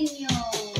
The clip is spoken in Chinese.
哎呦